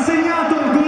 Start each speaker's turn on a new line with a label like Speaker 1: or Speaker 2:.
Speaker 1: assinado